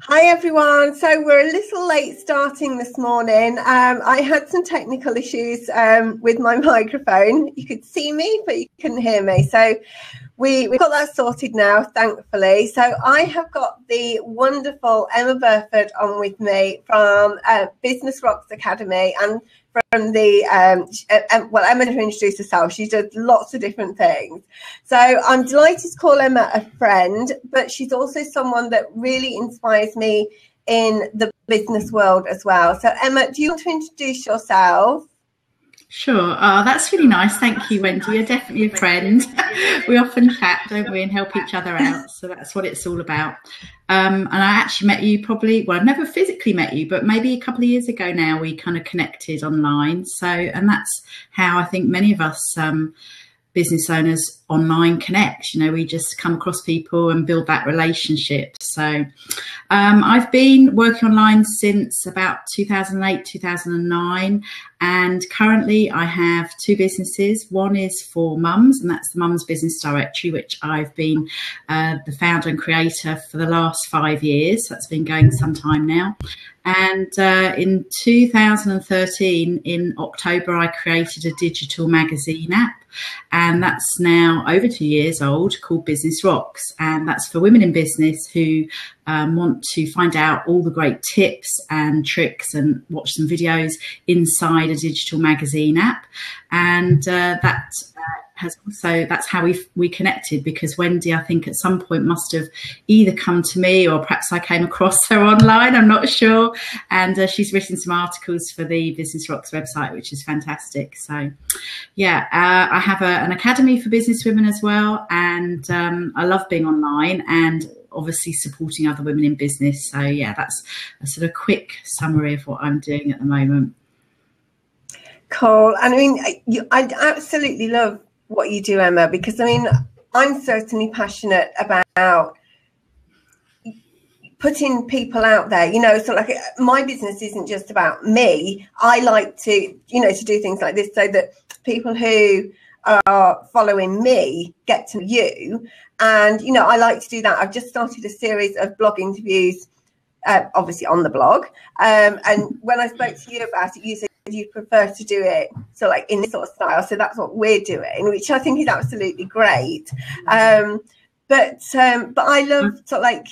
Hi everyone. So we're a little late starting this morning. Um, I had some technical issues um, with my microphone. You could see me, but you couldn't hear me. So we we got that sorted now, thankfully. So I have got the wonderful Emma Burford on with me from uh, Business Rocks Academy, and from the um, uh, well emma to introduce herself. She does lots of different things. So i'm delighted to call emma a friend but she's also someone that really inspires me in the business world as well. So emma do you want to introduce yourself Sure. Oh, that's really nice. Thank you, Wendy. You're definitely a friend. we often chat, don't we, and help each other out. So that's what it's all about. Um, and I actually met you probably, well, I've never physically met you, but maybe a couple of years ago now we kind of connected online. So, and that's how I think many of us um, business owners online connect. You know, we just come across people and build that relationship. So um, I've been working online since about 2008, 2009. And currently I have two businesses. One is for mums, and that's the Mums Business Directory, which I've been uh, the founder and creator for the last five years. That's been going some time now. And uh, in 2013, in October, I created a digital magazine app, and that's now over two years old called Business Rocks. And that's for women in business who um, want to find out all the great tips and tricks and watch some videos inside a digital magazine app. And uh, that has also that's how we we connected because Wendy I think at some point must have either come to me or perhaps I came across her online I'm not sure. And uh, she's written some articles for the Business Rocks website which is fantastic. So yeah uh, I have a, an academy for business women as well and um, I love being online and obviously supporting other women in business. So yeah that's a sort of quick summary of what I'm doing at the moment. Cool. And I mean, you, I absolutely love what you do, Emma, because I mean, I'm certainly passionate about putting people out there you know so like my business isn't just about me. I like to you know to do things like this so that people who are following me get to you. And you know i like to do that. I've just started a series of blog interviews uh, obviously on the blog. Um, and when i spoke to you about it you said you prefer to do it so like in this sort of style so that's what we're doing which i think is absolutely great. Um but um but i love sort of like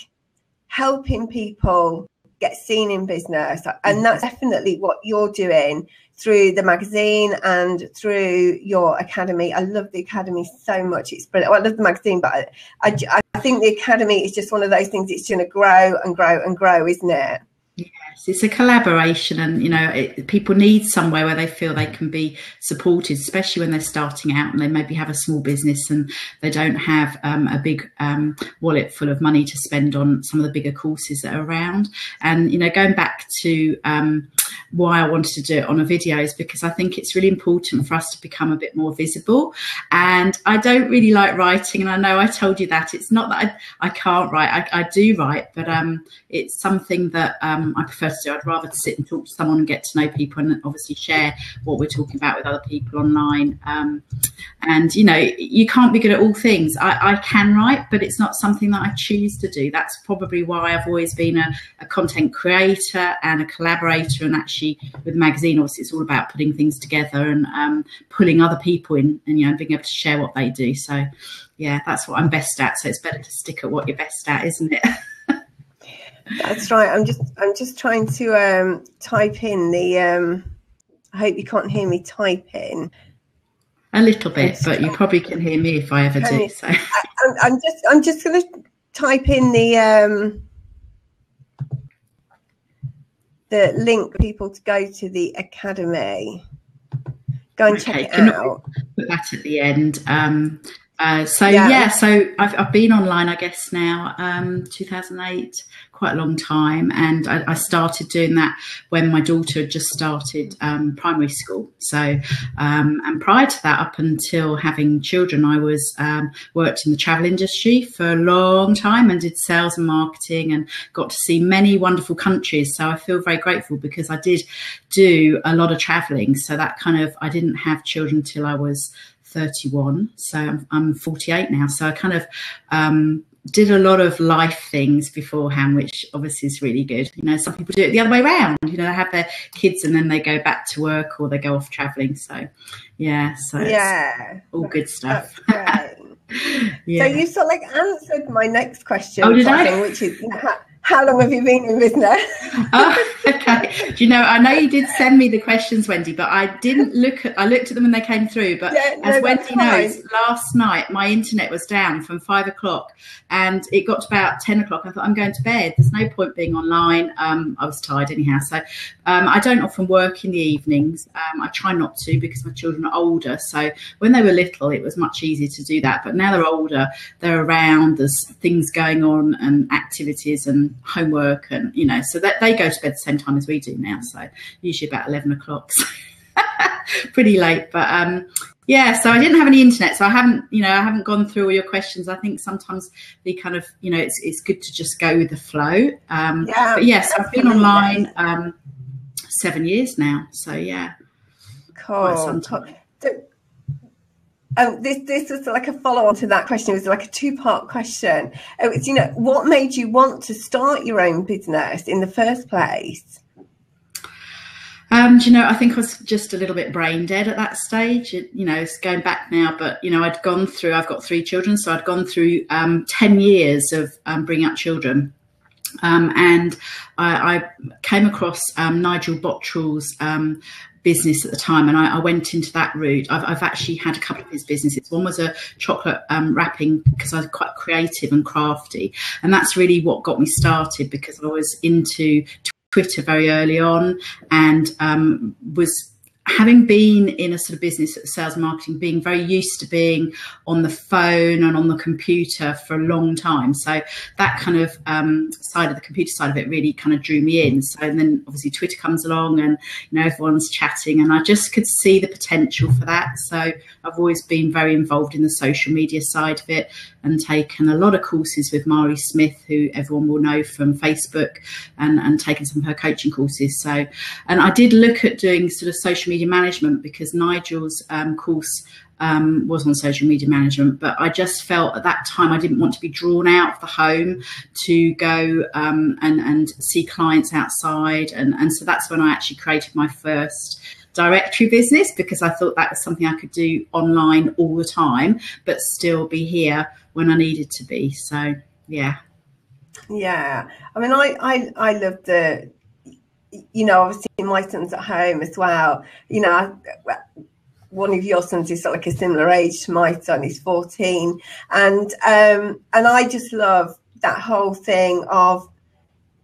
helping people get seen in business and that's definitely what you're doing through the magazine and through your academy. I love the academy so much it's brilliant. Well, i love the magazine but I, I, I think the academy is just one of those things it's going to grow and grow and grow isn't it it's a collaboration, and you know, it, people need somewhere where they feel they can be supported, especially when they're starting out and they maybe have a small business and they don't have um, a big um, wallet full of money to spend on some of the bigger courses that are around. And you know, going back to um, why I wanted to do it on a video is because I think it's really important for us to become a bit more visible. And I don't really like writing, and I know I told you that. It's not that I, I can't write; I, I do write, but um, it's something that um, I prefer to do. I'd rather sit and talk to someone and get to know people, and obviously share what we're talking about with other people online. Um, and you know, you can't be good at all things. I, I, can write, but it's not something that I choose to do. That's probably why I've always been a, a content creator and a collaborator, and actually with the magazine, obviously it's all about putting things together and um, pulling other people in and, you know, being able to share what they do. So yeah, that's what I'm best at. So it's better to stick at what you're best at, isn't it? that's right. I'm just, I'm just trying to um, type in the, um, I hope you can't hear me typing. A little bit, but you probably can hear me if I ever do. So I, I'm just, I'm just going to type in the, um, the link people to go to the academy. Go and okay, check it out. Put that at the end. Um, uh, so yeah. yeah, so I've, I've been online, I guess now, um, 2008, quite a long time, and I, I, started doing that when my daughter had just started um, primary school. So, um, and prior to that, up until having children, I was um, worked in the travel industry for a long time and did sales and marketing, and got to see many wonderful countries. So I feel very grateful because I did do a lot of traveling. So that kind of I didn't have children till I was 31. So I'm, I'm 48 now. So I kind of um, did a lot of life things beforehand, which obviously is really good. You know, some people do it the other way around. You know, they have their kids and then they go back to work or they go off traveling. So, yeah, so yeah, all good stuff. yeah. So you sort of like answered my next question. Oh, did I? Which is, how long have you been in business? oh, okay. Do you know? I know you did send me the questions, Wendy, but I didn't look at. I looked at them when they came through. But yeah, no, as Wendy knows, last night my internet was down from five o'clock, and it got to about ten o'clock. I thought I'm going to bed. There's no point being online. Um, I was tired anyhow, so um, I don't often work in the evenings. Um, I try not to because my children are older. So when they were little, it was much easier to do that. But now they're older, they're around. There's things going on and activities and homework and you know so that they go to bed the same time as we do now so usually about 11 o'clock so pretty late but um yeah so i didn't have any internet so i haven't you know i haven't gone through all your questions. I think sometimes the kind of you know it's, it's good to just go with the flow um yeah, but yes i've been online um seven years now so yeah. Cool um, this this was like a follow on to that question. It was like a two part question. It was, you know, what made you want to start your own business in the first place? Um, you know, I think I was just a little bit brain dead at that stage. It, you know, it's going back now, but you know, I'd gone through. I've got three children, so I'd gone through um, ten years of um, bringing up children. Um, and I, I, came across um, Nigel Botterill's um, business at the time, and I, I went into that route. I've, I've, actually had a couple of his businesses. One was a chocolate um, wrapping because I was quite creative and crafty, and that's really what got me started because I was into Twitter very early on and um, was having been in a sort of business at sales marketing, being very used to being on the phone and on the computer for a long time. So that kind of um, side of the computer side of it really kind of drew me in. So and then obviously Twitter comes along and you know everyone's chatting and I just could see the potential for that. So I've always been very involved in the social media side of it and taken a lot of courses with Mari Smith, who everyone will know from Facebook, and, and taken some of her coaching courses. So, and I did look at doing sort of social media management because Nigel's um, course um, was on social media management, but I just felt at that time I didn't want to be drawn out of the home to go um, and, and see clients outside. And, and so that's when I actually created my first directory business because I thought that was something I could do online all the time, but still be here when I needed to be. So yeah. Yeah. I mean I I, I love the you know, obviously my son's at home as well. You know, one of your sons is like a similar age to my son. He's 14. And um and I just love that whole thing of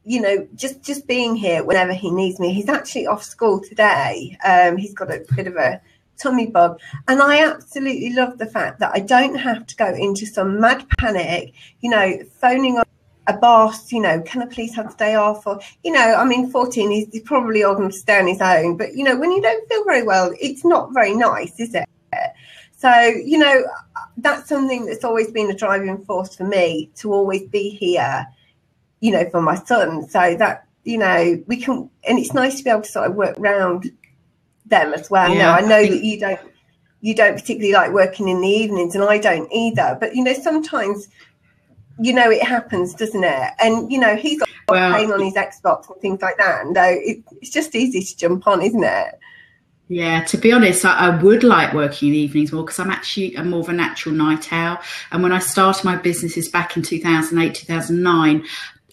you know, just just being here whenever he needs me. He's actually off school today. Um, he's got a bit of a tummy bug, and I absolutely love the fact that I don't have to go into some mad panic. You know, phoning up a boss. You know, can I please have the day off? Or you know, I mean, fourteen, he's, he's probably all going to stay on his own. But you know, when you don't feel very well, it's not very nice, is it? So, you know, that's something that's always been a driving force for me to always be here you know, for my son. So that, you know, we can, and it's nice to be able to sort of work around them as well. Yeah, now, I know that you don't, you don't particularly like working in the evenings, and I don't either. But you know, sometimes, you know, it happens, doesn't it? And you know, he's well, playing on his Xbox and things like that, and uh, it, it's just easy to jump on, isn't it? Yeah, to be honest, I, I, would like working in the evenings more because I'm actually a more of a natural night owl. And when I started my businesses back in 2008, 2009,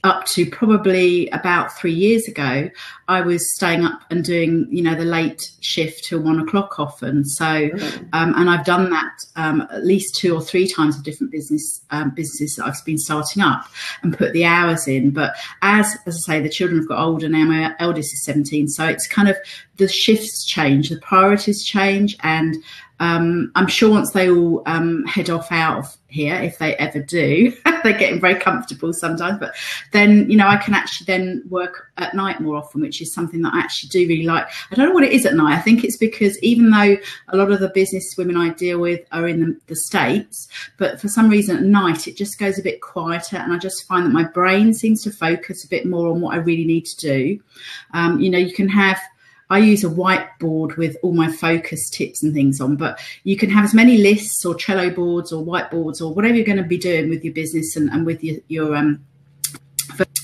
up to probably about three years ago, I was staying up and doing, you know, the late shift till one o'clock often. So, mm. um, and I've done that um, at least two or three times with different business um, businesses that I've been starting up and put the hours in. But as as I say, the children have got older now. My eldest is seventeen, so it's kind of the shifts change, the priorities change, and um, I'm sure once they all um, head off out of here, if they ever do, they're getting very comfortable sometimes. But then, you know, I can actually then work at night more often, which is something that I actually do really like. I don't know what it is at night. I think it's because even though a lot of the business women I deal with are in the, the States, but for some reason at night it just goes a bit quieter. And I just find that my brain seems to focus a bit more on what I really need to do. Um, you know, you can have I use a whiteboard with all my focus tips and things on, but you can have as many lists or Trello boards or whiteboards or whatever you're going to be doing with your business and, and with your, your um,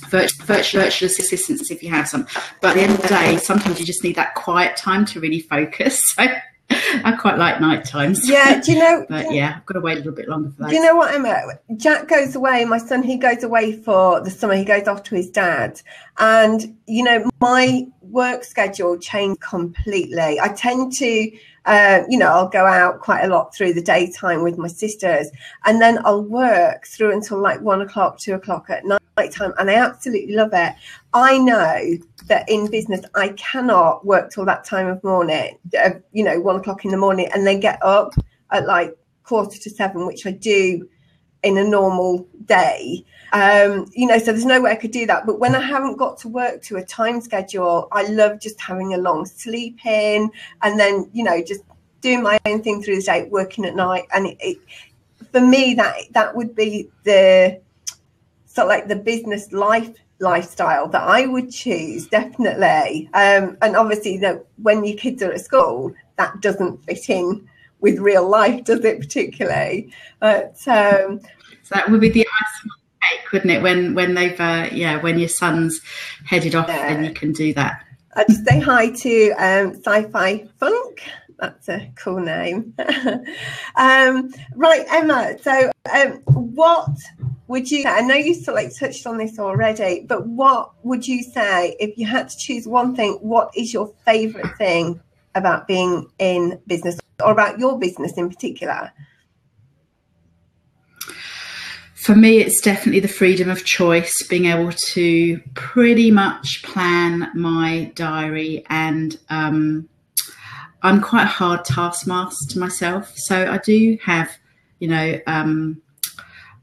virtual, virtual, assistants if you have some. But at the end of the day, sometimes you just need that quiet time to really focus. So I quite like night times. Yeah, do you know? but yeah, I've got to wait a little bit longer for that. Do you know what, Emma? Jack goes away. My son, he goes away for the summer. He goes off to his dad, and you know, my work schedule changed completely. I tend to uh, you know, I'll go out quite a lot through the daytime with my sisters, and then I'll work through until like one o'clock, two o'clock at night time, and I absolutely love it. I know that in business, I cannot work till that time of morning, uh, you know, one o'clock in the morning, and then get up at like quarter to seven, which I do in a normal day. Um, you know, so there's no way I could do that. But when I haven't got to work to a time schedule, I love just having a long sleep in and then, you know, just doing my own thing through the day, working at night. And it, it, for me, that that would be the sort of like the business life lifestyle that I would choose, definitely. Um, and obviously, you know, when your kids are at school, that doesn't fit in with real life, does it particularly? But um, so that would be the icing cake, wouldn't it? When when they've uh, yeah, when your son's headed off, yeah. then you can do that. I'd say hi to um, Sci-Fi Funk. That's a cool name. um, right, Emma. So, um, what would you? I know you sort of like touched on this already, but what would you say if you had to choose one thing? What is your favourite thing about being in business, or about your business in particular? for me, it's definitely the freedom of choice, being able to pretty much plan my diary. And um, I'm quite a hard taskmaster myself. So I do have, you know, um,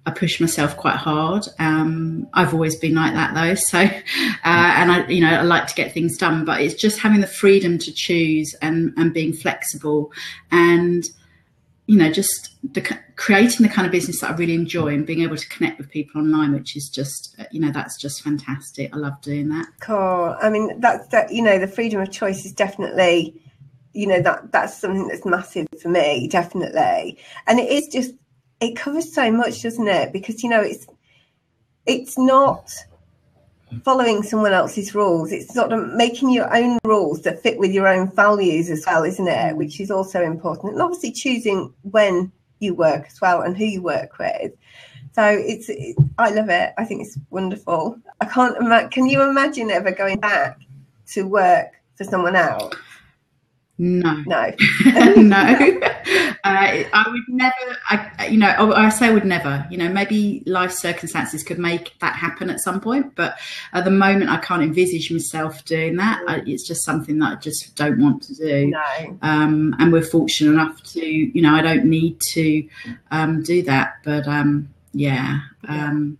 I push myself quite hard. Um, I've always been like that though. So, uh, and I, you know, I like to get things done, but it's just having the freedom to choose and, and being flexible and, you know, just the, creating the kind of business that I really enjoy and being able to connect with people online, which is just, you know, that's just fantastic. I love doing that. Cool. I mean, that's that, you know, the freedom of choice is definitely, you know, that that's something that's massive for me, definitely. And it is just, it covers so much, doesn't it? Because, you know, it's, it's not, following someone else's rules. It's sort of making your own rules that fit with your own values as well, isn't it? Mm. Which is also important. And obviously choosing when you work as well and who you work with. So it's, it, I love it. I think it's wonderful. I can't imagine. Can you imagine ever going back to work for someone else? No, no, no. Uh, I would never. I, you know, I, I say would never. You know, maybe life circumstances could make that happen at some point, but at the moment, I can't envisage myself doing that. I, it's just something that I just don't want to do. No. Um, and we're fortunate enough to, you know, I don't need to um, do that. But um, yeah. Um,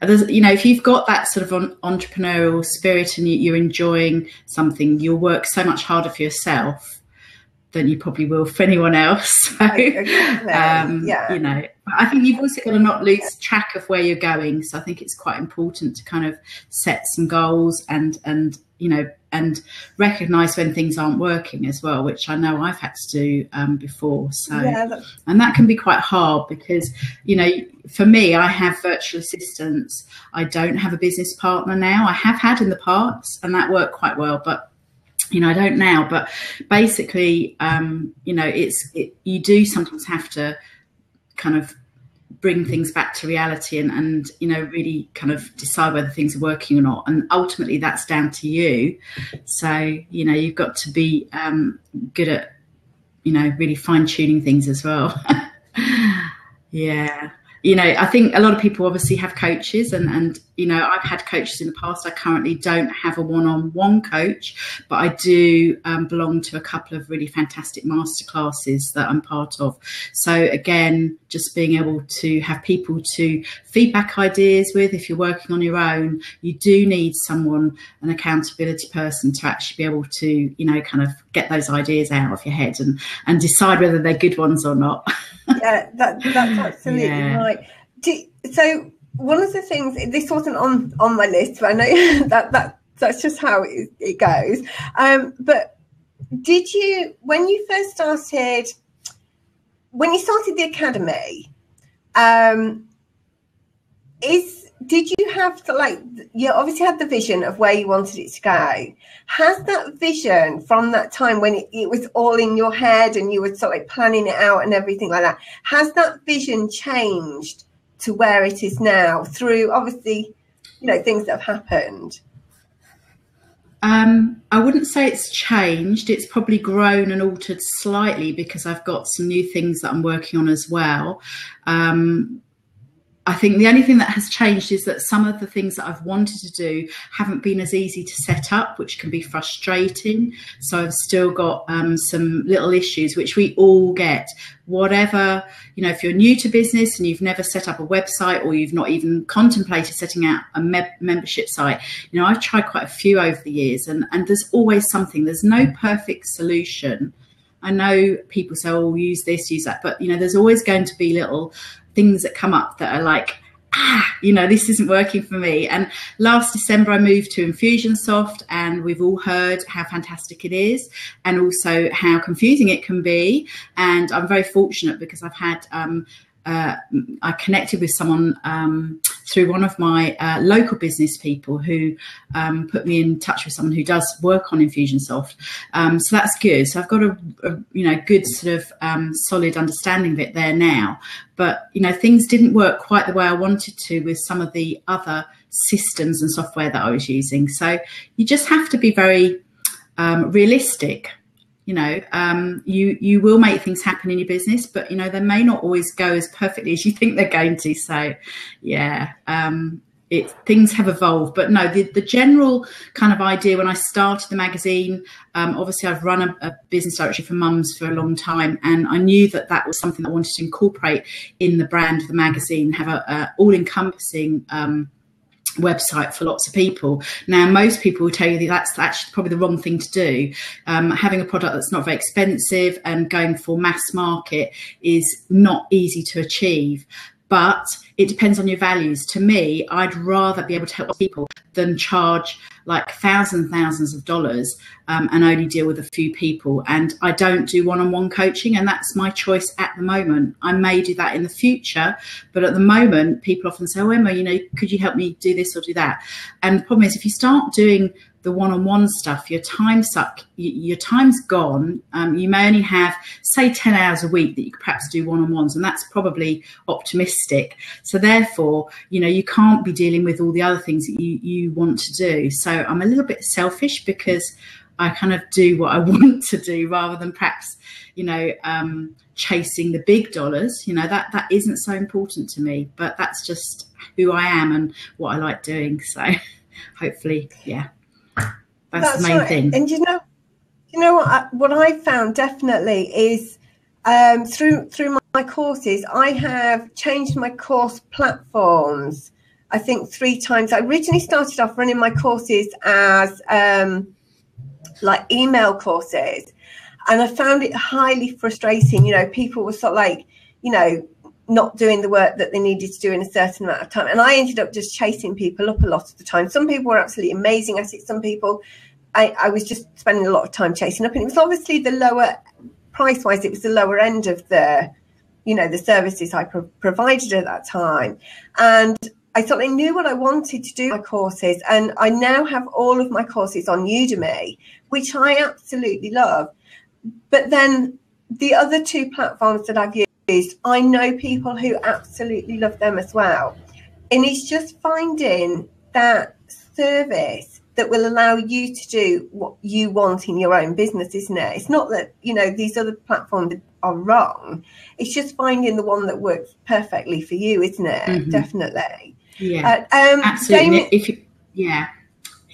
there's, you know, if you've got that sort of entrepreneurial spirit and you, are enjoying something, you'll work so much harder for yourself than you probably will for anyone else. So, um, yeah. you know, I think you've also got to not lose track of where you're going. So I think it's quite important to kind of set some goals and and you know and recognize when things aren't working as well, which I know I've had to do um, before. So yeah, and that can be quite hard because you know for me I have virtual assistants. I don't have a business partner now. I have had in the past, and that worked quite well, but you know, I don't now, but basically, um, you know, it's it, you do sometimes have to kind of bring things back to reality and, and you know really kind of decide whether things are working or not. And ultimately that's down to you. So you know you've got to be um, good at you know really fine tuning things as well. Yeah. You know, I think a lot of people obviously have coaches, and and you know, I've had coaches in the past. I currently don't have a one-on-one coach, but I do um, belong to a couple of really fantastic masterclasses that I'm part of. So again, just being able to have people to feedback ideas with. If you're working on your own, you do need someone, an accountability person, to actually be able to, you know, kind of get those ideas out of your head and and decide whether they're good ones or not. yeah, that, that's absolutely yeah. right. Do, so one of the things this wasn't on on my list, but I know that that that's just how it, it goes. Um, but did you when you first started when you started the academy um is did you have to like you obviously had the vision of where you wanted it to go has that vision from that time when it, it, was all in your head and you were sort of planning it out and everything like that has that vision changed to where it is now through obviously you know things that have happened um, I wouldn't say it's changed. It's probably grown and altered slightly because I've got some new things that I'm working on as well. Um, I think the only thing that has changed is that some of the things that I've wanted to do haven't been as easy to set up, which can be frustrating. So I've still got um, some little issues, which we all get. Whatever, you know, if you're new to business and you've never set up a website or you've not even contemplated setting out a me- membership site, you know, I've tried quite a few over the years and, and there's always something, there's no perfect solution. I know people say, "Oh, use this, use that," but you know, there's always going to be little things that come up that are like, ah, you know, this isn't working for me. And last December, I moved to Infusionsoft, and we've all heard how fantastic it is, and also how confusing it can be. And I'm very fortunate because I've had um, uh, I connected with someone um, through one of my uh, local business people who um, put me in touch with someone who does work on Infusionsoft. Um, so that's good. So I've got a, a you know good sort of um, solid understanding of it there now. But you know things didn't work quite the way I wanted to with some of the other systems and software that I was using. So you just have to be very um, realistic you know um, you you will make things happen in your business but you know they may not always go as perfectly as you think they're going to. So yeah um, it things have evolved. But no the, the general kind of idea when i started the magazine um, obviously i've run a, a, business directory for mums for a long time and i knew that that was something that i wanted to incorporate in the brand of the magazine have a, a all-encompassing um, website for lots of people. Now, most people will tell you that that's actually probably the wrong thing to do. Um, having a product that's not very expensive and going for mass market is not easy to achieve. But it depends on your values. To me, I'd rather be able to help people than charge like thousands thousands of dollars um, and only deal with a few people. And i don't do one-on-one coaching and that's my choice at the moment. I may do that in the future but at the moment people often say oh emma you know could you help me do this or do that? And the problem is if you start doing the one-on-one stuff your time suck your time's gone um, you may only have say 10 hours a week that you could perhaps do one-on-ones and that's probably optimistic. So therefore you know you can't be dealing with all the other things that you you want to do. So i'm a little bit selfish because i kind of do what i want to do rather than perhaps you know um, chasing the big dollars. You know that that isn't so important to me but that's just who i am and what i like doing. So hopefully yeah that's, That's the main right. thing. And you know, you know what? I, what I found definitely is um, through through my courses, I have changed my course platforms. I think three times. I originally started off running my courses as um, like email courses, and I found it highly frustrating. You know, people were sort of like, you know, not doing the work that they needed to do in a certain amount of time. And I ended up just chasing people up a lot of the time. Some people were absolutely amazing at it. Some people, I, I was just spending a lot of time chasing up. And it was obviously the lower price wise, it was the lower end of the, you know, the services I pro- provided at that time. And I thought I knew what I wanted to do my courses. And I now have all of my courses on Udemy, which I absolutely love. But then the other two platforms that I've used is I know people who absolutely love them as well. And it's just finding that service that will allow you to do what you want in your own business, isn't it? It's not that, you know, these other platforms are wrong. It's just finding the one that works perfectly for you, isn't it? Mm-hmm. Definitely. Yeah. Uh, um, Absolutely. Damien, if you, yeah.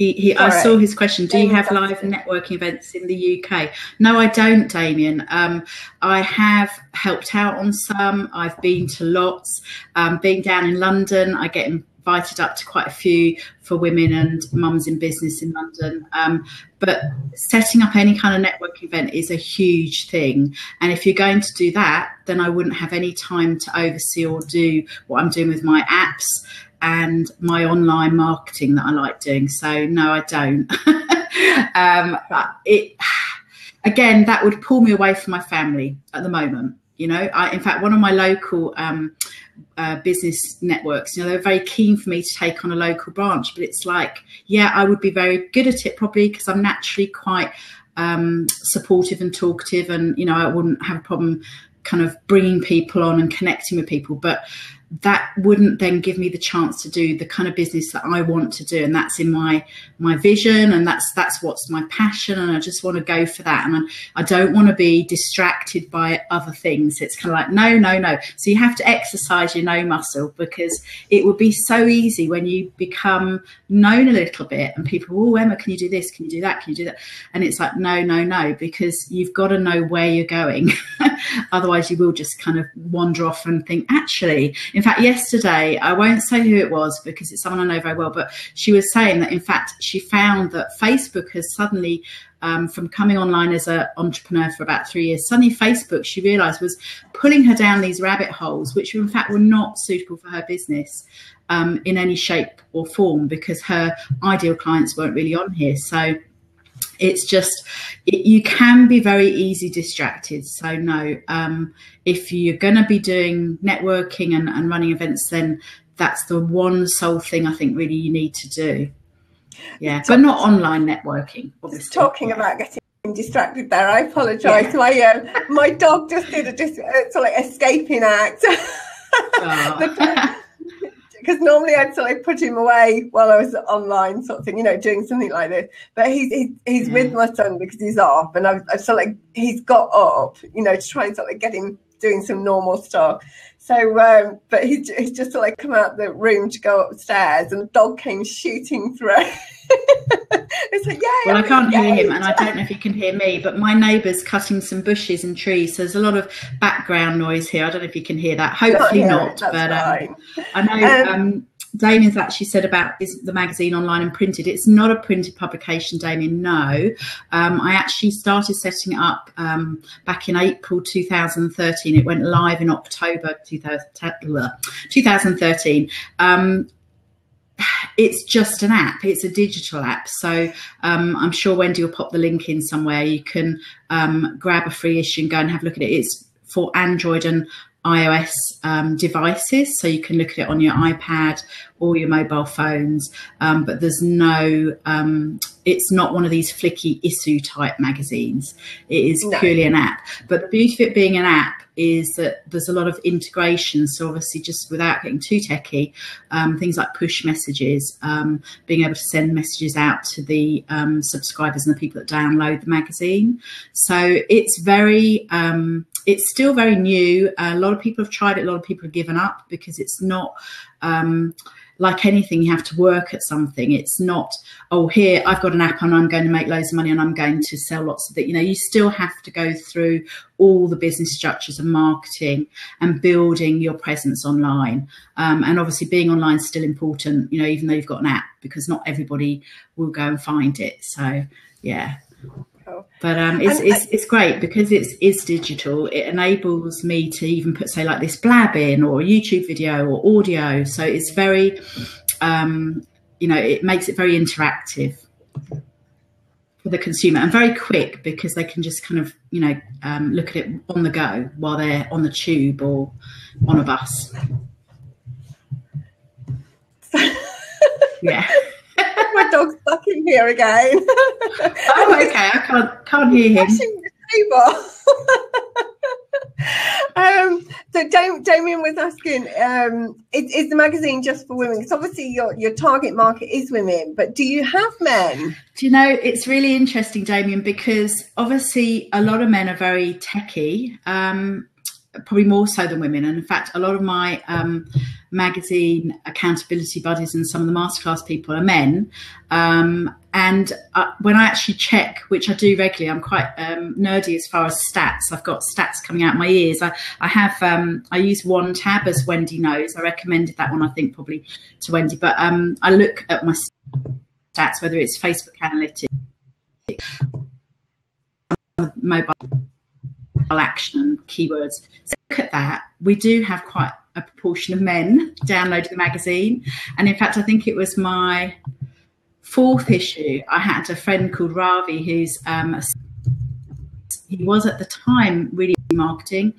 He, he I saw his question. Do you have live networking events in the UK? No, I don't, Damien. Um, I have helped out on some. I've been to lots. Um, being down in London, I get invited up to quite a few for women and mums in business in London. Um, but setting up any kind of networking event is a huge thing. And if you're going to do that, then I wouldn't have any time to oversee or do what I'm doing with my apps and my online marketing that I like doing. So no, I don't. um, it again, that would pull me away from my family at the moment. You know, I, in fact, one of my local um, uh, business networks, you know, they're very keen for me to take on a local branch, but it's like, yeah, I would be very good at it probably because I'm naturally quite um, supportive and talkative, and you know, I wouldn't have a problem kind of bringing people on and connecting with people. But that wouldn't then give me the chance to do the kind of business that I want to do. And that's in my my vision and that's that's what's my passion and I just want to go for that. And I, don't want to be distracted by other things. It's kind of like no no no. So you have to exercise your no muscle because it would be so easy when you become known a little bit and people oh Emma can you do this? Can you do that? Can you do that? And it's like no no no because you've got to know where you're going. Otherwise you will just kind of wander off and think actually in fact, yesterday, I won't say who it was because it's someone I know very well, but she was saying that in fact she found that Facebook has suddenly um, from coming online as an entrepreneur for about three years, suddenly Facebook, she realized, was pulling her down these rabbit holes, which in fact were not suitable for her business um, in any shape or form because her ideal clients weren't really on here. So it's just it, you can be very easy distracted so no um, if you're going to be doing networking and, and running events then that's the one sole thing i think really you need to do yeah but not online networking obviously. talking about getting distracted there i apologize yeah. my uh, my dog just did a just it's like escaping act oh. Because normally I'd sort of put him away while I was online, sort of thing, you know, doing something like this. But he's he, he's mm. with my son because he's off, and I've, I've sort of like he's got up, you know, to try and sort of get him doing some normal stuff. So, um, but he, he just sort of like come out the room to go upstairs, and the dog came shooting through. it's like, yeah. Well, I can't hear him, and I don't know if you can hear me, but my neighbour's cutting some bushes and trees, so there's a lot of background noise here. I don't know if you can hear that. Hopefully not, not but um, I know. Um, um, Damien's actually said about is the magazine online and printed. It's not a printed publication, Damien. No, um, I actually started setting it up um, back in April 2013. It went live in October 2013. Um, it's just an app. It's a digital app. So um, I'm sure Wendy will pop the link in somewhere. You can um, grab a free issue and go and have a look at it. It's for Android and iOS um, devices, so you can look at it on your iPad or your mobile phones. Um, but there's no, um, it's not one of these flicky issue type magazines. It is no. purely an app. But the beauty of it being an app is that there's a lot of integration. So obviously, just without getting too techy, um, things like push messages, um, being able to send messages out to the um, subscribers and the people that download the magazine. So it's very um, it's still very new. a lot of people have tried it. A lot of people have given up because it's not um, like anything. You have to work at something. It's not, oh, here I've got an app and I'm going to make loads of money and I'm going to sell lots of it. You know, you still have to go through all the business structures and marketing and building your presence online. Um, and obviously, being online is still important. You know, even though you've got an app, because not everybody will go and find it. So, yeah. But um, it's, it's, it's great because it's it's digital. It enables me to even put say like this blab in or a YouTube video or audio. So it's very, um, you know, it makes it very interactive for the consumer and very quick because they can just kind of you know um, look at it on the go while they're on the tube or on a bus. yeah my dog's stuck in here again. oh, okay. I can't can't hear him. um, so Damien was asking, um, is, is, the magazine just for women? Because obviously your, your target market is women, but do you have men? Do you know, it's really interesting, Damien, because obviously a lot of men are very techy. Um, probably more so than women. And in fact, a lot of my um, magazine accountability buddies and some of the masterclass people are men. Um, and uh, when I actually check, which I do regularly, I'm quite um, nerdy as far as stats. I've got stats coming out my ears. I, I have, um, I use one tab as Wendy knows. I recommended that one, I think, probably to Wendy. But um, I look at my stats, whether it's Facebook Analytics, mobile action keywords. So look at that. We do have quite a proportion of men downloaded the magazine. And in fact, I think it was my fourth issue. I had a friend called Ravi who's um, he was at the time really marketing,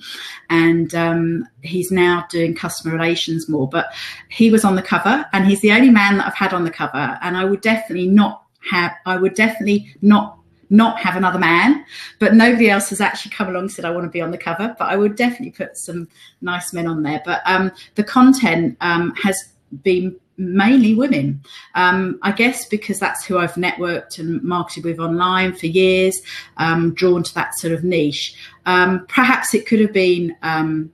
and um, he's now doing customer relations more. But he was on the cover, and he's the only man that I've had on the cover, and I would definitely not have. I would definitely not not have another man, but nobody else has actually come along and said I want to be on the cover. But I would definitely put some nice men on there. But um, the content um, has been mainly women. Um, I guess because that's who I've networked and marketed with online for years, um, drawn to that sort of niche. Um, perhaps it could have been um,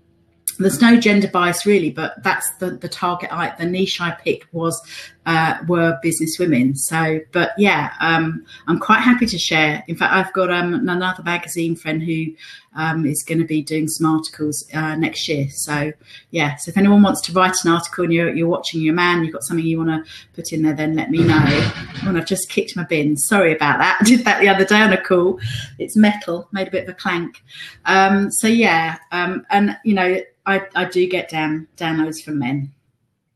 there's no gender bias really, but that's the, the target I, the niche I picked was, uh, were business women. So, but yeah, um, I'm quite happy to share. In fact, I've got um, another magazine friend who um, is going to be doing some articles uh, next year. So yeah, so if anyone wants to write an article and you're, you're watching your man, you've got something you want to put in there, then let me know. When I've just kicked my bin. Sorry about that. I did that the other day on a call. It's metal, made a bit of a clank. Um, so yeah, um, and you know, I, I do get down downloads from men.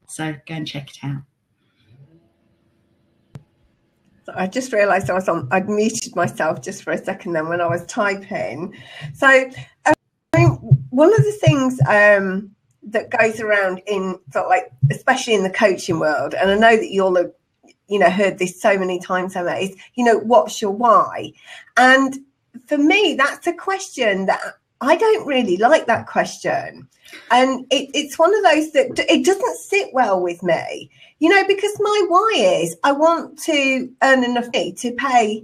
So go and check it out. I just realised I was on. I'd muted myself just for a second then when I was typing. So, I mean, one of the things um, that goes around in sort of like, especially in the coaching world, and I know that you all have, you know, heard this so many times, Emma, is you know, what's your why? And for me, that's a question that I don't really like that question. And it, it's one of those that it doesn't sit well with me, you know, because my why is I want to earn enough money to pay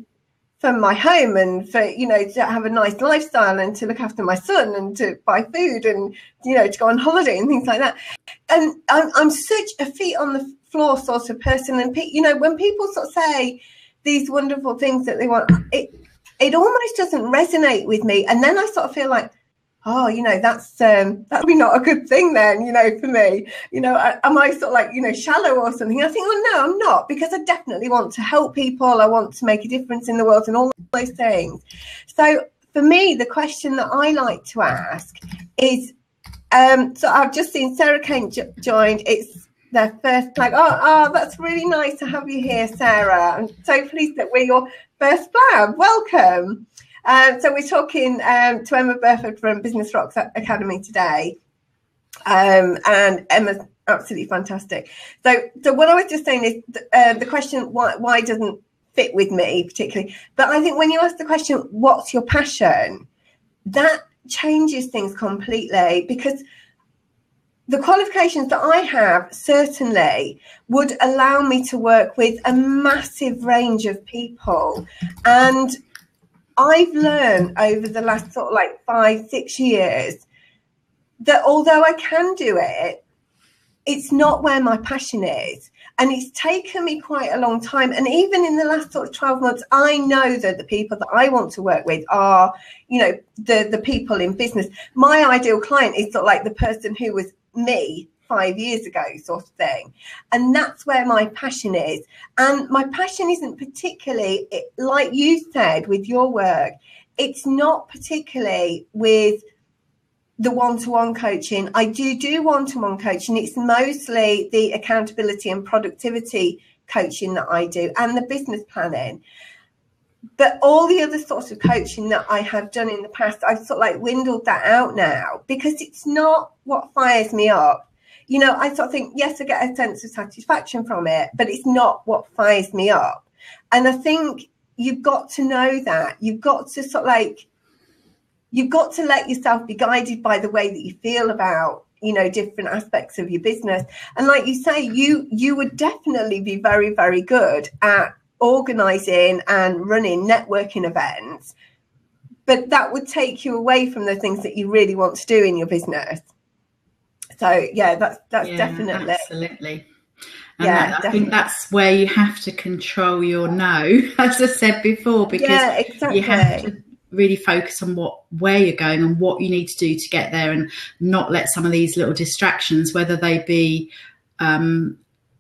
for my home and for, you know, to have a nice lifestyle and to look after my son and to buy food and, you know, to go on holiday and things like that. And I'm, I'm such a feet on the floor sort of person. And, you know, when people sort of say these wonderful things that they want, it, it almost doesn't resonate with me. And then I sort of feel like, oh, you know, that's um, that's probably not a good thing then, you know, for me. You know, am I sort of like, you know, shallow or something? I think, well, no, I'm not, because I definitely want to help people. I want to make a difference in the world and all those things. So for me, the question that I like to ask is, um, so I've just seen Sarah Kane jo- joined. It's their first like, oh, oh, that's really nice to have you here, Sarah. I'm so pleased that we're your first blab. Welcome. Um, so we're talking um, to Emma Burford from Business Rocks Academy today. Um, and Emma's absolutely fantastic. So, so what I was just saying is uh, the question why why doesn't fit with me particularly, but I think when you ask the question, "What's your passion?" that changes things completely because the qualifications that I have certainly would allow me to work with a massive range of people. And I've learned over the last sort of like five, six years that although I can do it, it's not where my passion is. And it's taken me quite a long time. And even in the last sort of 12 months, I know that the people that I want to work with are, you know, the, the people in business. My ideal client is sort of like the person who was me five years ago, sort of thing. And that's where my passion is. And my passion isn't particularly, like you said, with your work, it's not particularly with the one-to-one coaching. I do do one-to-one coaching. It's mostly the accountability and productivity coaching that I do and the business planning. But all the other sorts of coaching that I have done in the past, I've sort of like dwindled that out now because it's not what fires me up you know, I sort of think, yes, I get a sense of satisfaction from it, but it's not what fires me up. And I think you've got to know that. You've got to sort of like, you've got to let yourself be guided by the way that you feel about you know different aspects of your business and like you say you you would definitely be very very good at organizing and running networking events but that would take you away from the things that you really want to do in your business so yeah, that's that's yeah, definitely absolutely. And yeah, that, I think that's where you have to control your no, as I said before, because yeah, exactly. you have to really focus on what where you're going and what you need to do to get there, and not let some of these little distractions, whether they be um,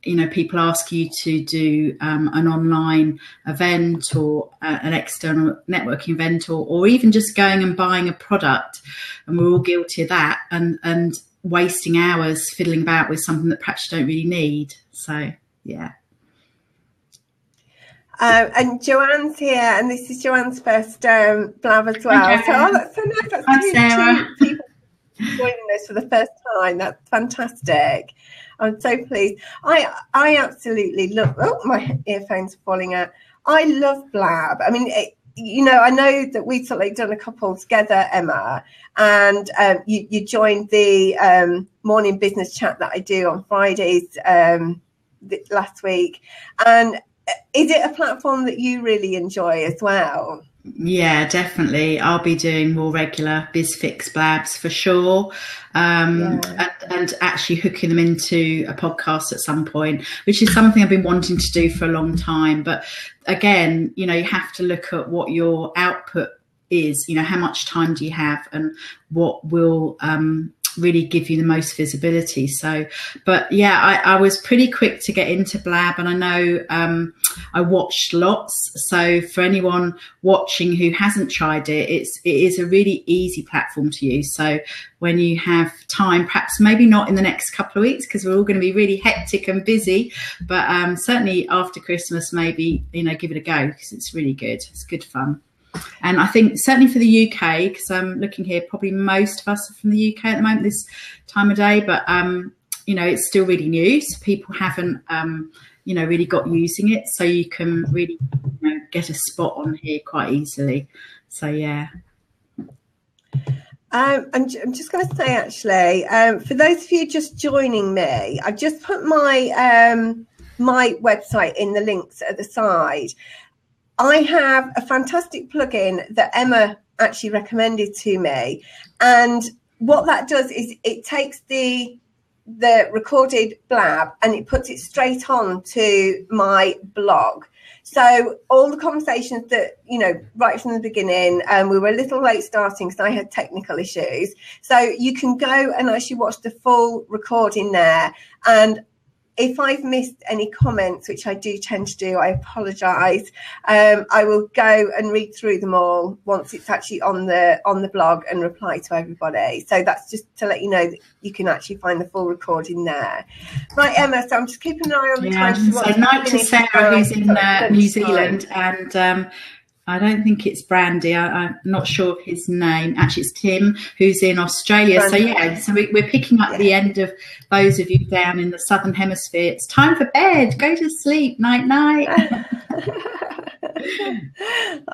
you know people ask you to do um, an online event or uh, an external networking event or, or even just going and buying a product and we're all guilty of that and and wasting hours fiddling about with something that perhaps you don't really need. So, yeah. Um, and Joanne's here, and this is Joanne's first um, blab as well. Hi, so, oh, that's so nice. That's Hi, two, Sarah. two people joining us for the first time. That's fantastic. I'm so pleased. I I absolutely love. Oh, my earphones are falling out. I love Blab. I mean, it, you know, I know that we have sort of done a couple together, Emma, and um, you, you joined the um, morning business chat that I do on Fridays um, last week. And uh, is it a platform that you really enjoy as well? Yeah, definitely. I'll be doing more regular BizFix blabs for sure. Um, Yeah. and, and actually hooking them into a podcast at some point, which is something I've been wanting to do for a long time. But again, you know, you have to look at what your output is, you know, how much time do you have and what will um, really give you the most visibility. So, but yeah, I, I was pretty quick to get into Blab and I know um, I watched lots. So for anyone watching who hasn't tried it, it's, it is a really easy platform to use. So when you have time, perhaps maybe not in the next couple of weeks because we're all going to be really hectic and busy, but um, certainly after Christmas, maybe, you know, give it a go because it's really good. It's good fun. And I think certainly for the UK, because I'm looking here, probably most of us are from the UK at the moment this time of day, but um, you know, it's still really new, so people haven't um, you know really got using it, so you can really you know, get a spot on here quite easily. So yeah. Um, I'm, I'm just going to say, actually, um, for those of you just joining me, I've just put my um, my website in the links at the side. I have a fantastic plugin that Emma actually recommended to me, and what that does is it takes the the recorded blab and it puts it straight on to my blog. So all the conversations that you know right from the beginning, um, we were a little late starting because I had technical issues. So you can go and actually watch the full recording there. And if I've missed any comments, which I do tend to do, I apologise. Um, I will go and read through them all once it's actually on the on the blog and reply to everybody. So that's just to let you know that you can actually find the full recording there. Right, Emma. So I'm just keeping an eye on the Yeah, time. so night to Sarah who's in uh, New Zealand, and um, I don't think it's Brandy. I, I'm not sure of his name. Actually, it's Tim who's in Australia. So yeah, so we, we're picking up the end of those of you down in the southern hemisphere. It's time for bed. Go to sleep. Night night.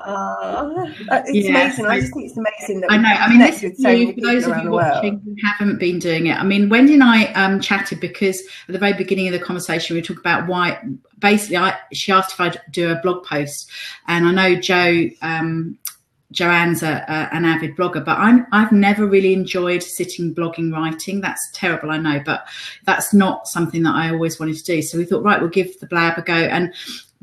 Oh, it's Yeah, amazing. I just think it's amazing that I know. I mean, this is so for those of you watching who haven't been doing it. I mean, Wendy and I um, chatted because at the very beginning of the conversation we talked about why. Basically, I she asked if I'd do a blog post, and I know Joe. Um, Joanne's a, a, an avid blogger, but I'm I've never really enjoyed sitting blogging writing. That's terrible, I know, but that's not something that I always wanted to do. So we thought, right, we'll give the blab a go. And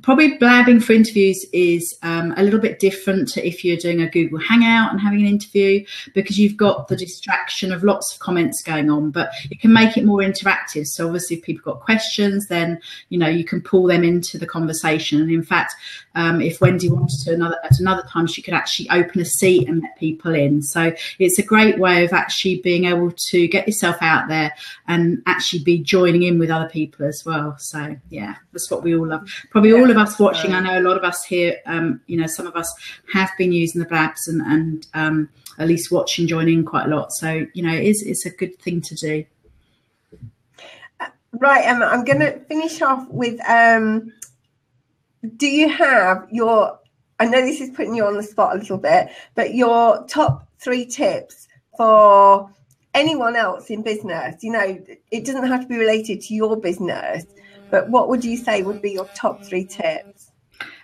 probably blabbing for interviews is um, a little bit different to if you're doing a Google Hangout and having an interview because you've got the distraction of lots of comments going on, but it can make it more interactive. So obviously, if people got questions, then you know you can pull them into the conversation. And in fact, um, if Wendy wanted to another at another time, she could actually open a seat and let people in. So it's a great way of actually being able to get yourself out there and actually be joining in with other people as well. So yeah, that's what we all love. Probably all of us watching. I know a lot of us here. Um, you know, some of us have been using the blabs and and um, at least watching, joining in quite a lot. So you know, it is it's a good thing to do. Right, Emma. I'm going to finish off with. Um, do you have your? I know this is putting you on the spot a little bit, but your top three tips for anyone else in business. You know, it doesn't have to be related to your business, but what would you say would be your top three tips?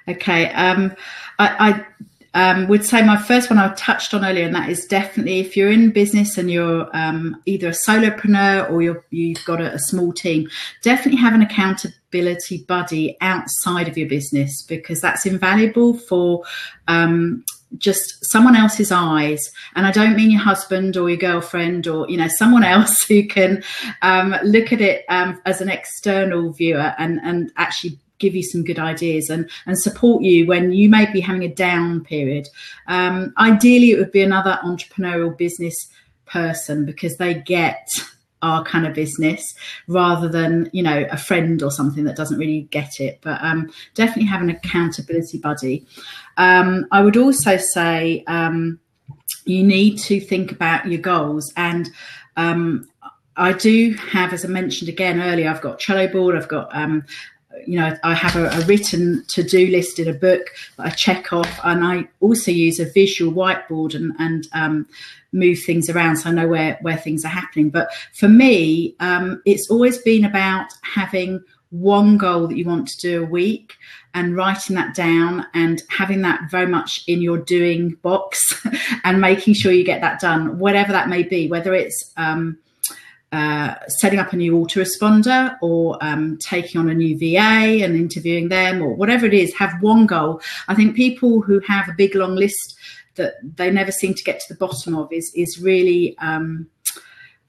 Okay. Um, I, I um, would say my first one I touched on earlier, and that is definitely if you're in business and you're um, either a solopreneur or you're, you've got a, a small team, definitely have an accountability buddy outside of your business because that's invaluable for um, just someone else's eyes. And i don't mean your husband or your girlfriend or you know someone else who can um, look at it um, as an external viewer and and actually give you some good ideas and and support you when you may be having a down period. Um, ideally it would be another entrepreneurial business person because they get our kind of business rather than you know a friend or something that doesn't really get it. But um, definitely have an accountability buddy um, i would also say um, you need to think about your goals and um, I do have, as I mentioned again earlier, I've got Trello board, I've got um, you know, I have a, a written to-do list in a book that I check off, and I also use a visual whiteboard and, and um, move things around so I know where where things are happening. But for me, um, it's always been about having one goal that you want to do a week and writing that down and having that very much in your doing box and making sure you get that done, whatever that may be, whether it's um, uh, setting up a new autoresponder or um, taking on a new VA and interviewing them or whatever it is, have one goal. I think people who have a big long list that they never seem to get to the bottom of is is really um,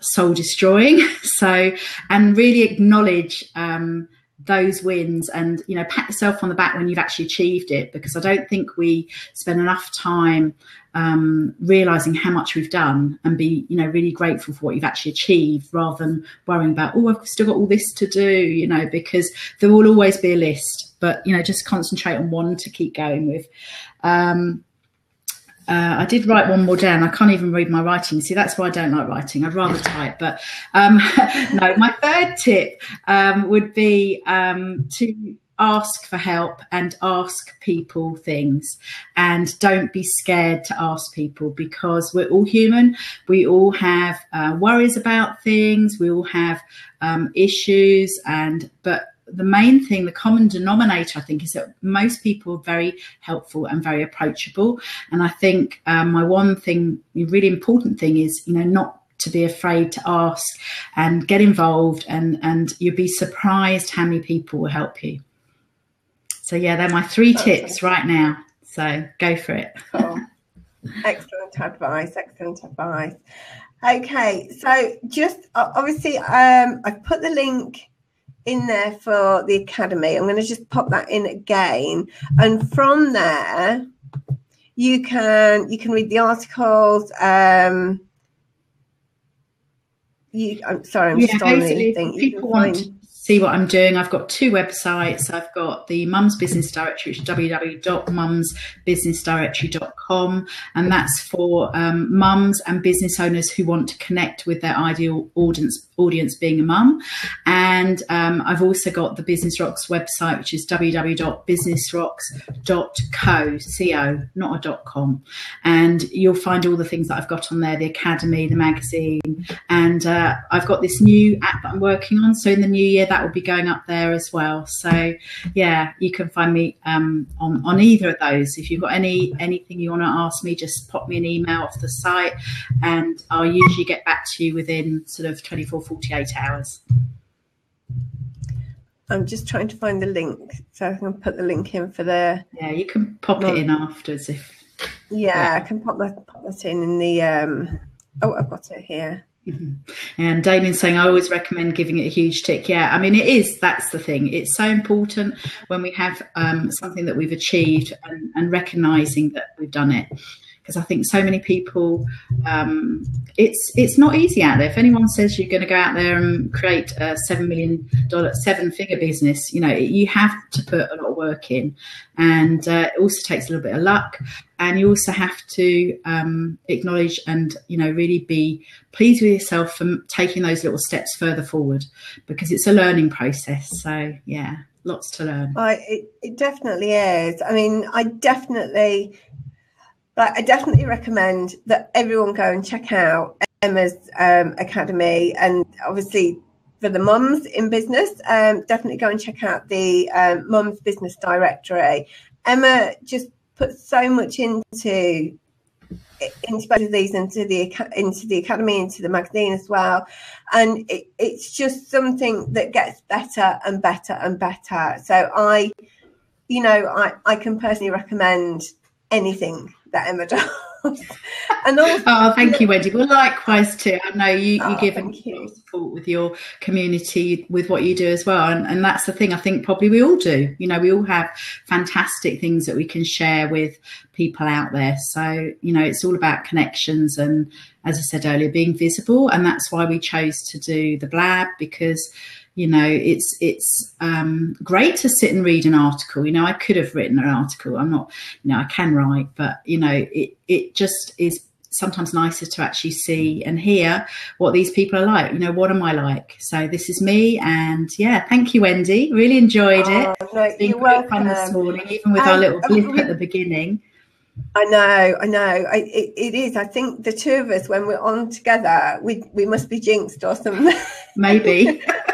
soul destroying. so and really acknowledge um, those wins and you know pat yourself on the back when you've actually achieved it because I don't think we spend enough time um, realizing how much we've done and be you know really grateful for what you've actually achieved rather than worrying about oh I've still got all this to do you know because there will always be a list but you know just concentrate on one to keep going with um, uh, I did write one more down. I can't even read my writing. See, that's why I don't like writing. I'd rather type. But um, no, my third tip um, would be um, to ask for help and ask people things and don't be scared to ask people because we're all human we all have uh, worries about things we all have um, issues and but the main thing the common denominator i think is that most people are very helpful and very approachable and i think um, my one thing really important thing is you know not to be afraid to ask and get involved and and you'd be surprised how many people will help you so yeah, they're my three tips right now. So go for it. Cool. excellent advice. Excellent advice. Okay, so just obviously, um, I've put the link in there for the academy. I'm going to just pop that in again, and from there, you can you can read the articles. Um, you, I'm sorry, I'm yeah, just on the thing. People want see what I'm doing. I've got two websites. I've got the Mums Business Directory, which is www.mumsbusinessdirectory.com, and that's for um, mums and business owners who want to connect with their ideal audience, audience being a mum. And um, I've also got the Business Rocks website, which is www.businessrocks.co, co, not a .com. And you'll find all the things that I've got on there, the academy, the magazine, and uh, I've got this new app that I'm working on. So in the new year, that that will be going up there as well. So yeah, you can find me um, on on either of those. If you've got any anything you want to ask me, just pop me an email off the site, and I'll usually get back to you within sort of 24, 48 hours. I'm just trying to find the link, so I can put the link in for the. Yeah, you can pop it in afterwards if. Yeah, yeah, I can pop that pop that in in the. Um, oh, I've got it here. Mm-hmm. And Damien's saying, I always recommend giving it a huge tick. Yeah, I mean, it is. That's the thing. It's so important when we have um, something that we've achieved and, and recognizing that we've done it because I think so many people, um, it's it's not easy out there. If anyone says you're going to go out there and create a seven million dollar, seven figure business, you know you have to put a lot of work in, and uh, it also takes a little bit of luck, and you also have to um, acknowledge and you know really be pleased with yourself for taking those little steps further forward, because it's a learning process. So yeah, lots to learn. It, it definitely is. I mean, I definitely I definitely recommend that everyone go and check out Emma's um, academy, and obviously for the mums in business, um, definitely go and check out the um, Mums Business Directory. Emma just puts so much into into both of these, into the into the academy, into the magazine as well, and it, it's just something that gets better and better and better. So I, you know, I I can personally recommend anything that Emma does. and oh, also, oh, thank you, Wendy. Well, likewise too. I know you, you oh, give you. support with your community with what you do as well, and, and that's the thing. I think probably we all do. You know, we all have fantastic things that we can share with people out there. So you know, it's all about connections and, as I said earlier, being visible, and that's why we chose to do the blab because you know it's it's um, great to sit and read an article you know i could have written an article i'm not you know i can write but you know it it just is sometimes nicer to actually see and hear what these people are like you know what am i like so this is me and yeah thank you wendy really enjoyed it oh, no, it's been great fun this morning even with um, our little blip at the beginning I know, I know. I, it, it is. I think the two of us, when we're on together, we we must be jinxed or something. Maybe.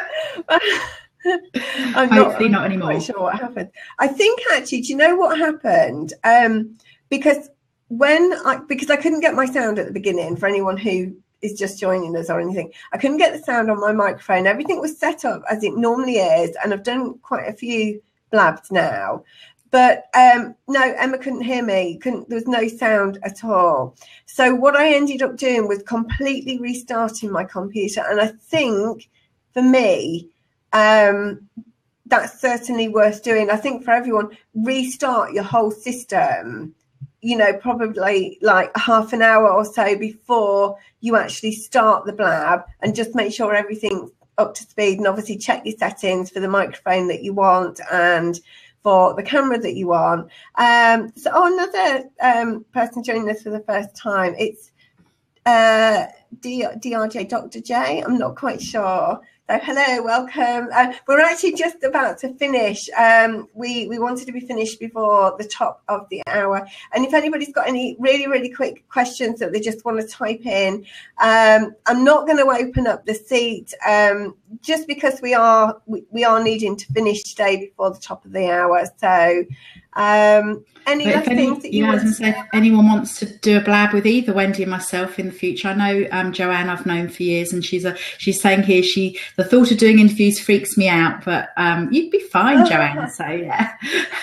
I'm Hopefully not, not anymore. Quite sure what happened. I think actually, do you know what happened? Um, because when I because I couldn't get my sound at the beginning for anyone who is just joining us or anything. I couldn't get the sound on my microphone. Everything was set up as it normally is, and I've done quite a few blabs now. But um, no, Emma couldn't hear me. Couldn't. There was no sound at all. So what I ended up doing was completely restarting my computer, and I think for me, um, that's certainly worth doing. I think for everyone, restart your whole system, you know, probably like half an hour or so before you actually start the blab and just make sure everything's up to speed and obviously check your settings for the microphone that you want and for the camera that you want. Um, so, oh, another um, person joining us for the first time. It's uh, D- DRJ, Dr. J. I'm not quite sure. So hello, welcome. Uh, we're actually just about to finish. Um, we we wanted to be finished before the top of the hour. And if anybody's got any really really quick questions that they just want to type in, um, I'm not going to open up the seat um, just because we are we, we are needing to finish today before the top of the hour. So um, any any, things that you yeah, want say, if anyone wants to do a blab with either Wendy and myself in the future, I know um, Joanne I've known for years, and she's a she's saying here she the thought of doing interviews freaks me out, but um, you'd be fine, oh, Joanne. So yeah.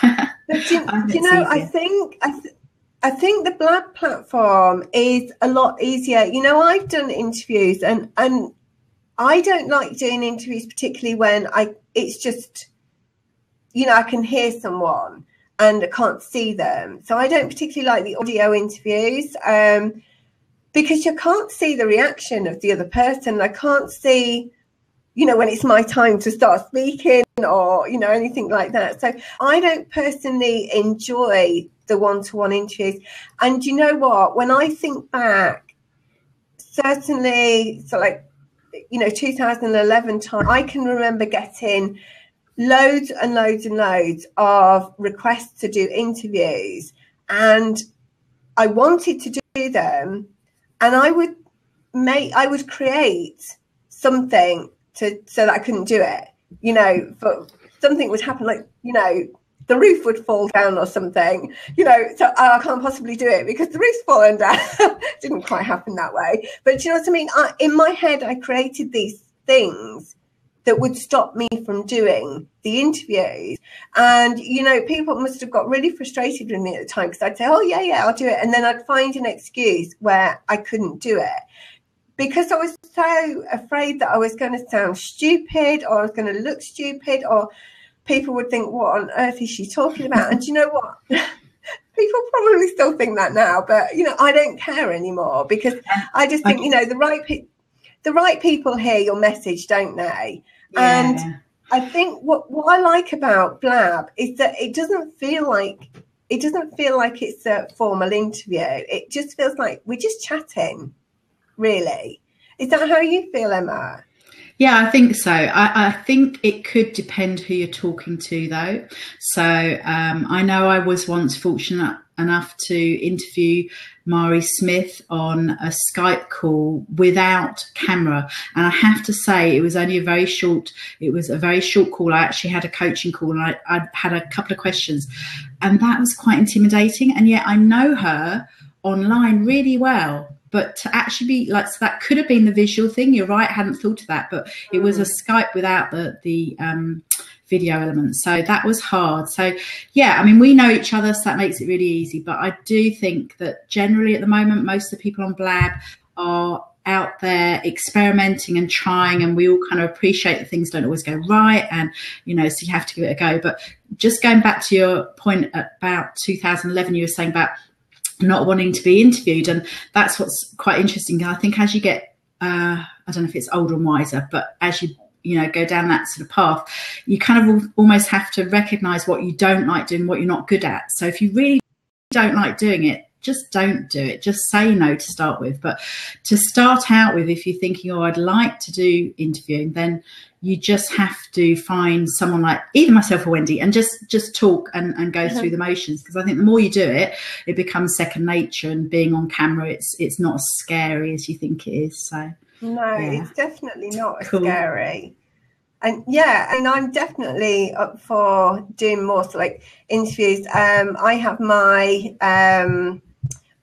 do, you, you know? I think I. Th- I think the Blab platform is a lot easier. You know, I've done interviews and and I don't like doing interviews particularly when I it's just you know I can hear someone and I can't see them. So I don't particularly like the audio interviews um, because you can't see the reaction of the other person. I can't see, you know, when it's my time to start speaking or, you know, anything like that. So I don't personally enjoy the one to one interviews. And you know what? When I think back, certainly, so like, you know, 2011 time, I can remember getting loads and loads and loads of requests to do interviews and I wanted to do them and I would make I would create something to so that I couldn't do it. You know, but something would happen like, you know, the roof would fall down or something, you know, so I can't possibly do it because the roof's fallen down. Didn't quite happen that way. But you know what I mean? I, in my head, I created these things that would stop me from doing the interviews. And, you know, people must have got really frustrated with me at the time because I'd say, oh, yeah, yeah, I'll do it. And then I'd find an excuse where I couldn't do it because I was so afraid that I was going to sound stupid or I was going to look stupid or people would think, what on earth is she talking about? And you know what? people probably still think that now, but, you know, I don't care anymore because I just think, you know, the right people the right people hear your message, don't they? Yeah. And I think what, what I like about Blab is that it doesn't feel like it doesn't feel like it's a formal interview. It just feels like we're just chatting, really. Is that how you feel, Emma? Yeah, I think so. I, I, think it could depend who you're talking to, though. So um, I know I was once fortunate enough to interview Mari Smith on a Skype call without camera. And I have to say, it was only a very short, it was a very short call. I actually had a coaching call and I, I had a couple of questions. And that was quite intimidating. And yet I know her online really well but to actually be like so that could have been the visual thing you're right i hadn't thought of that but it was a mm. skype without the the um video elements. So that was hard. So yeah, I mean, we know each other, so that makes it really easy. But I do think that generally at the moment, most of the people on Blab are out there experimenting and trying and we all kind of appreciate that things don't always go right and you know so you have to give it a go but just going back to your point about 2011 you were saying about not wanting to be interviewed and that's what's quite interesting i think as you get uh, i don't know if it's older and wiser but as you you know go down that sort of path you kind of almost have to recognize what you don't like doing what you're not good at so if you really don't like doing it just don't do it. Just say no to start with. But to start out with, if you're thinking, oh, I'd like to do interviewing, then you just have to find someone like either myself or Wendy and just just talk and, and go mm-hmm. through the motions. Because I think the more you do it, it becomes second nature and being on camera it's it's not as scary as you think it is. So no, yeah. it's definitely not cool. scary and yeah and i'm definitely up for doing more so like interviews um i have my um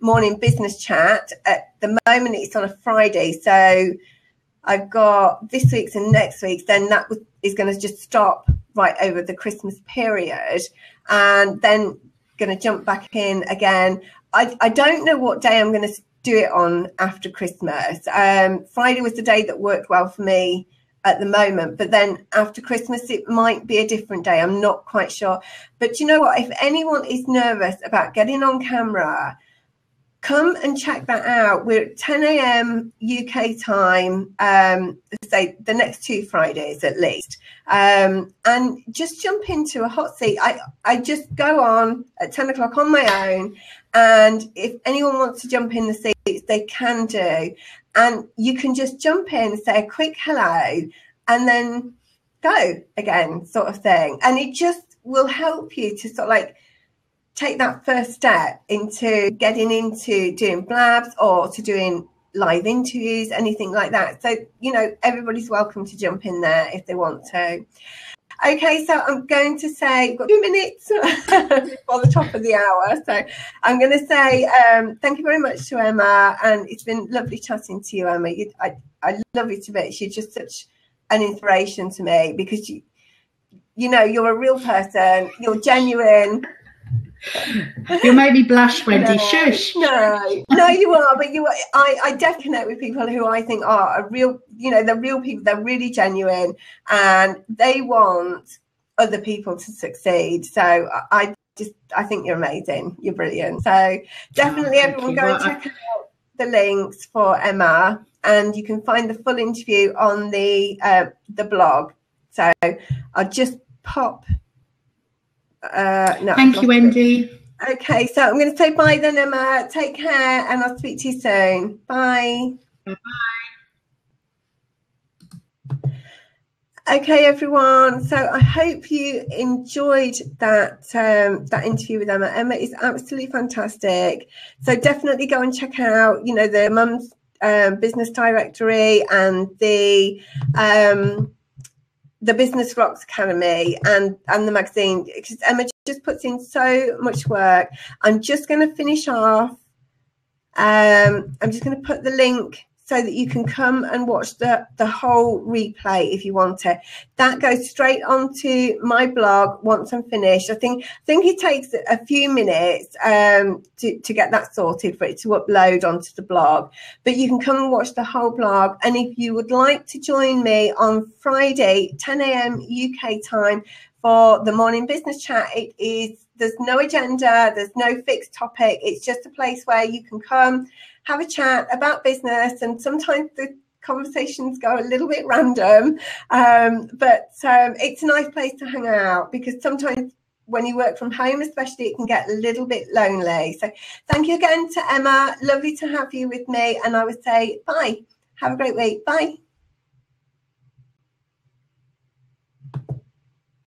morning business chat. At the moment, it's on a Friday, so I've got this week's and next week's. Then that is going to just stop right over the Christmas period, and then going to jump back in again. I, I don't know what day I'm going to do it on after Christmas. Um, Friday was the day that worked well for me at the moment, but then after Christmas, it might be a different day. I'm not quite sure. But you know what? If anyone is nervous about getting on camera, come and check that out. We're at 10 a.m. UK time, um, say the next two Fridays at least. Um, and just jump into a hot seat. I, I just go on at 10 o'clock on my own. And if anyone wants to jump in the seats, they can do. And you can just jump in, say a quick hello, and then go again, sort of thing. And it just will help you to sort of like take that first step into getting into doing blabs or to doing live interviews, anything like that. So, you know, everybody's welcome to jump in there if they want to. Okay, so I'm going to say, got two minutes before the top of the hour. So I'm going to say um, thank you very much to Emma. And it's been lovely chatting to you, Emma. You, I, I love you to bits. You're just such an inspiration to me because you, you know, you're a real person, you're genuine, you made me blush, Wendy. No, Shush. No, no, you are. But you, are, I, I definitely connect with people who I think are a real. You know, they're real people. They're really genuine, and they want other people to succeed. So I just, I think you're amazing. You're brilliant. So definitely, oh, everyone go and check out the links for Emma, and you can find the full interview on the uh, the blog. So I'll just pop uh, no, Thank you, Wendy. Okay, so I'm going to say bye then, Emma. Take care, and I'll speak to you soon. Bye. Bye. Okay, everyone. So I hope you enjoyed that um, that interview with Emma. Emma is absolutely fantastic. So definitely go and check out, you know, the Mum's um, Business Directory and the um, the Business Rocks Academy and and the magazine because Emma just puts in so much work. I'm just going to finish off. Um, I'm just going to put the link so that you can come and watch the, the whole replay if you want it. That goes straight onto my blog once I'm finished. I think I think it takes a few minutes um, to, to get that sorted for it to upload onto the blog. But you can come and watch the whole blog. And if you would like to join me on Friday, 10 a.m. UK time for the morning business chat, it is there's no agenda, there's no fixed topic. It's just a place where you can come have a chat about business. And sometimes the conversations go a little bit random, um, but um, it's a nice place to hang out because sometimes when you work from home, especially, it can get a little bit lonely. So, thank you again to Emma. Lovely to have you with me. And I would say, bye. Have a great week. Bye.